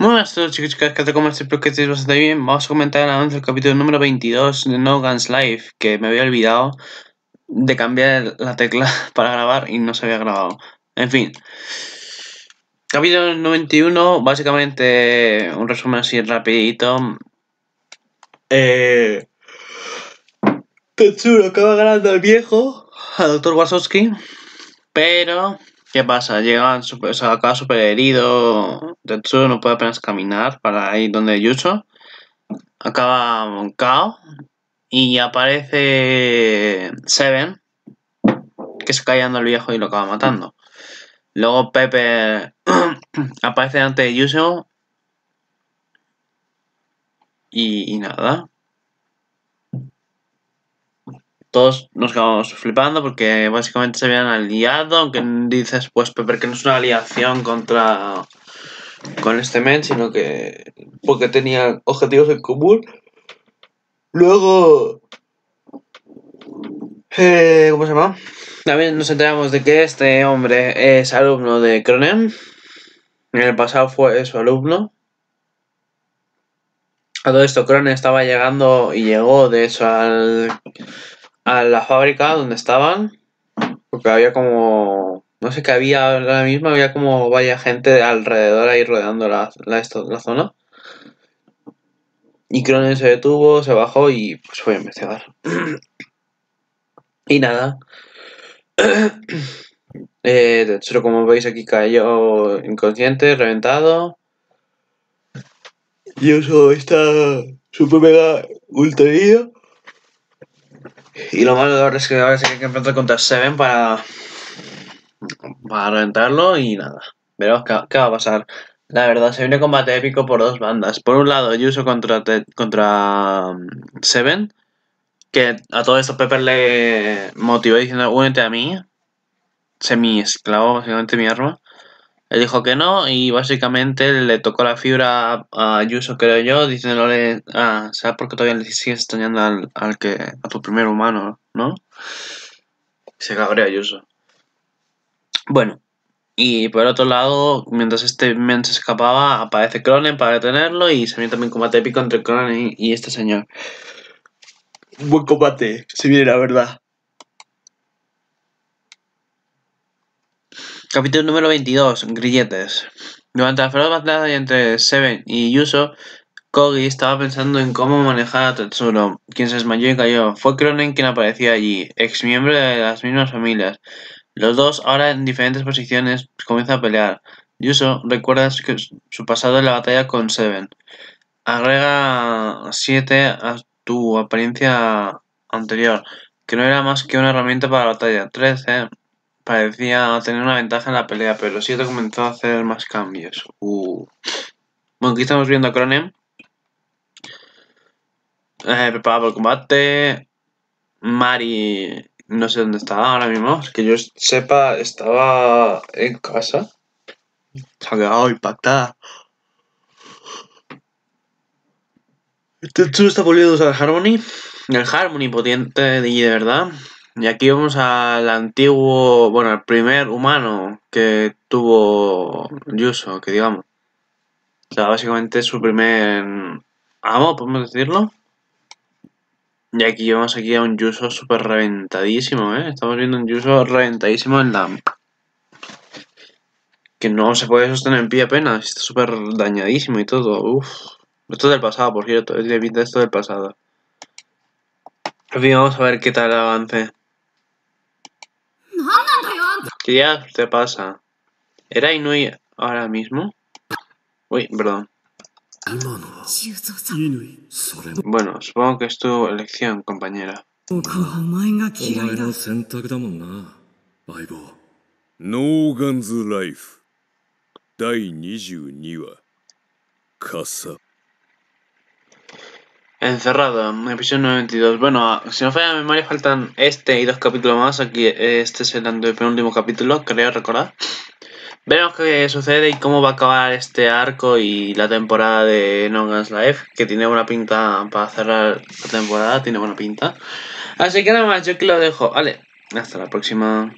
Muy buenas a todos chicos y chicas, ¿qué tal? ¿Cómo estáis? Espero que estéis bastante bien. Vamos a comentar el avance del capítulo número 22 de No Guns Life, que me había olvidado de cambiar la tecla para grabar y no se había grabado. En fin. Capítulo 91, básicamente un resumen así rapidito. Eh... Tetsuro acaba ganando al viejo, al Dr. Wasowski, pero ¿Qué pasa? Llega super, o sea, acaba súper herido. Tetsuo no puede apenas caminar para ir donde Yuso. Acaba Kao. Y aparece Seven. Que se cae al viejo y lo acaba matando. Luego Pepe aparece ante de Yuso. Y, y nada todos nos quedamos flipando porque básicamente se habían aliado, aunque dices pues Pepper que no es una aliación contra con este men, sino que porque tenía objetivos en común. Luego, eh, ¿cómo se llama? También nos enteramos de que este hombre es alumno de Cronen. En el pasado fue su alumno. A todo esto, Cronen estaba llegando y llegó, de hecho, al a la fábrica donde estaban, porque había como, no sé qué había ahora mismo, había como vaya gente alrededor ahí rodeando la, la, la zona. Y Cronen se detuvo, se bajó y pues fue a investigar. y nada. eh, de hecho, como veis aquí cayó inconsciente, reventado. Y eso está super mega ultra y lo malo es que ahora se hay que enfrentar contra Seven para, para reventarlo y nada. Veremos qué, va a pasar. La verdad, se viene combate épico por dos bandas. Por un lado, Yuso contra, contra um, Seven, que a todo esto Pepper le motivó diciendo, únete a mí. Semi esclavo, básicamente mi arma. Él dijo que no y básicamente le tocó la fibra a Yuso, creo yo, diciéndole, ah, ¿sabes por qué todavía le sigues extrañando al, que, a tu primer humano, no? Se cabrea Yuso. Bueno, y por otro lado, mientras este men se escapaba, aparece Cronen para detenerlo y se viene también combate épico entre Cronen y, este señor. Buen combate, se viene la verdad. Capítulo número 22, grilletes. Durante la feroz batalla entre Seven y Yuso, Kogi estaba pensando en cómo manejar a Tetsuro, quien se desmayó y cayó. Fue Cronen quien apareció allí, ex miembro de las mismas familias. Los dos, ahora en diferentes posiciones, comienzan a pelear. Yuso recuerda su pasado en la batalla con Seven. Agrega 7 a tu apariencia anterior, que no era más que una herramienta para la batalla. 13 parecía tener una ventaja en la pelea, pero el 7 comenzó a hacer más cambios. Uh. Bueno, aquí estamos viendo a Cronen. Eh, preparado para el combate. Mari, no sé dónde está ahora mismo. Que yo sepa, estaba en casa. Se ha quedado impactada. Este chulo está volviendo a usar Harmony. El Harmony potente de verdad. Y aquí vamos al antiguo, bueno, al primer humano que tuvo Yuso, que digamos. O sea, básicamente su primer amo, podemos decirlo. Y aquí vemos aquí a un Yuso súper reventadísimo, ¿eh? Estamos viendo un Yuso reventadísimo en la... Que no se puede sostener en pie apenas, está súper dañadísimo y todo, uff. Esto es del pasado, por cierto, es de esto del pasado. En fin, vamos a ver qué tal avance. ¿Qué te pasa? ¿Era Inui ahora mismo? Uy, perdón. Bueno, supongo que es tu elección, compañera. No Guns Life 第22話 Casa Encerrado, episodio 92. Bueno, si no falla la memoria, faltan este y dos capítulos más. Aquí este es el penúltimo capítulo, creo recordar. Veremos qué sucede y cómo va a acabar este arco y la temporada de No Guns Life, que tiene buena pinta para cerrar la temporada, tiene buena pinta. Así que nada más, yo aquí lo dejo. Vale, hasta la próxima.